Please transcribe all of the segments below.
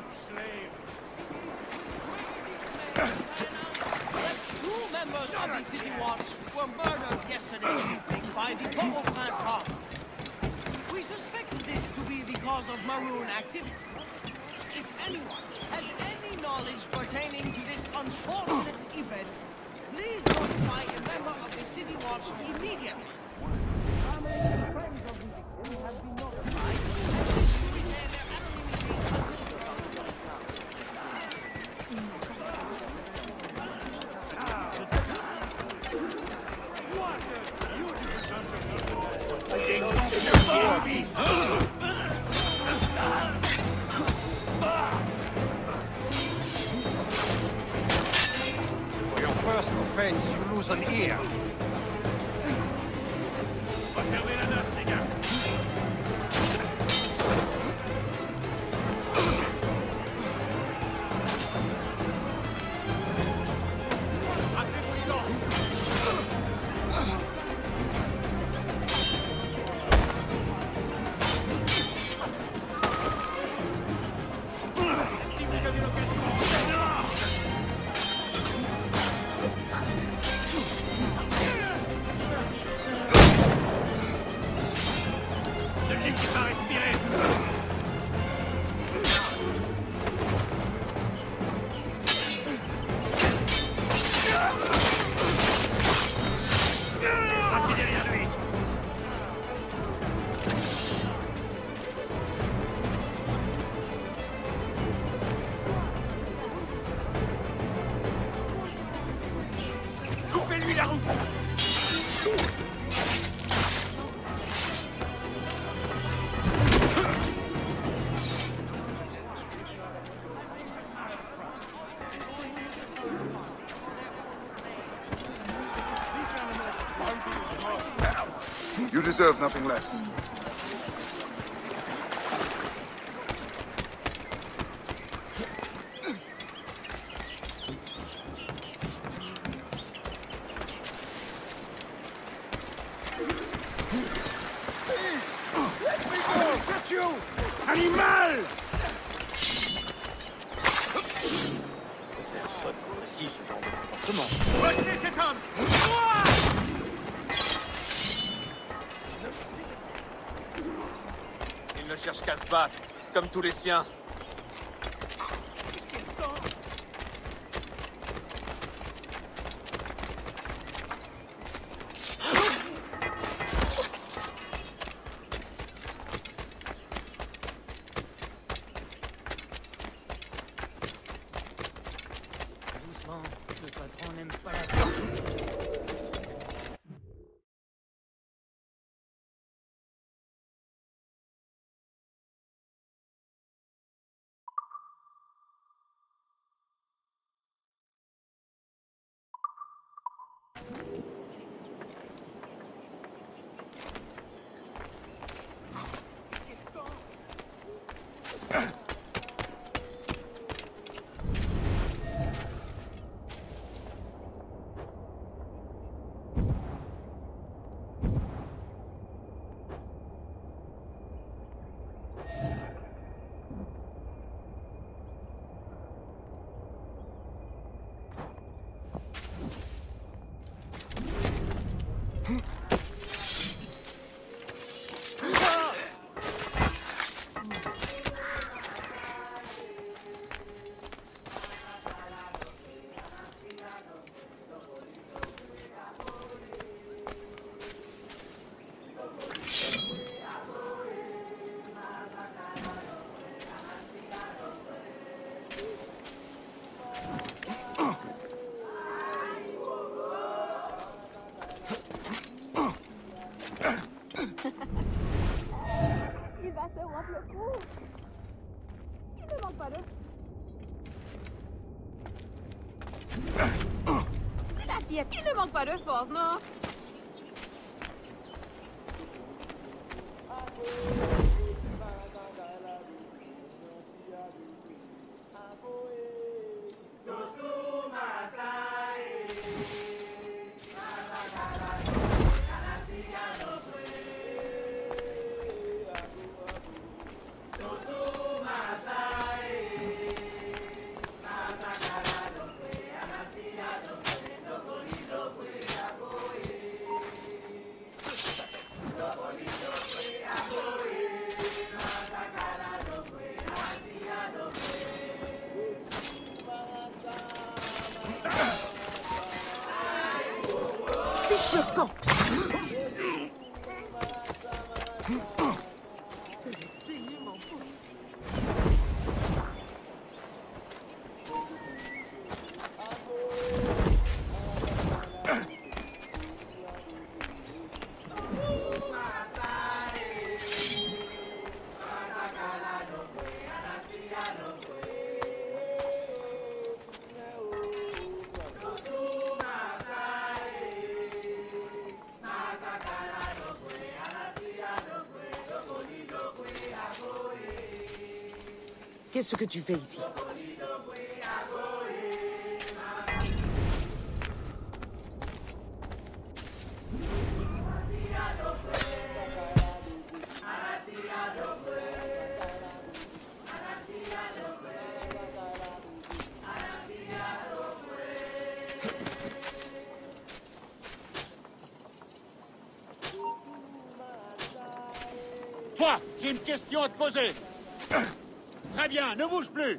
up, slave. Two members of the City Watch were murdered yesterday by the Port-au-Prince mob. We suspect this to be the cause of Maroon activity. If anyone has any knowledge pertaining to this unfortunate event, please notify a member of the City Watch immediately. Family and friends of the victim have been notified chosen ear. 差し入れやる You deserve nothing less. Animal! Retenez cet homme comme tous les siens. Huh? il ne manque pas de force, non? Qu'est-ce que tu fais ici Toi, j'ai une question à te poser. Bien, ne bouge plus.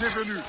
bienvenue.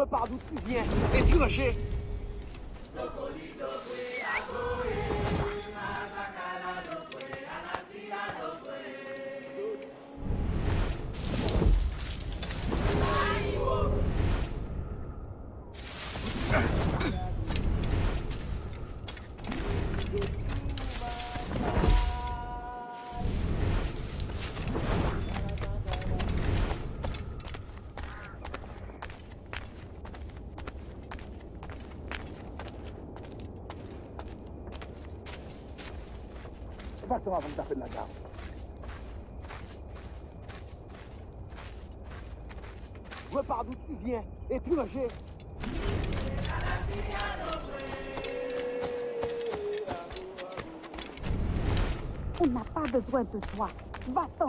Repars d'où tu viens. Et tu Va-t'en avant de taper de la garde. Repars d'où tu viens et Roger On n'a pas besoin de toi. Va-t'en.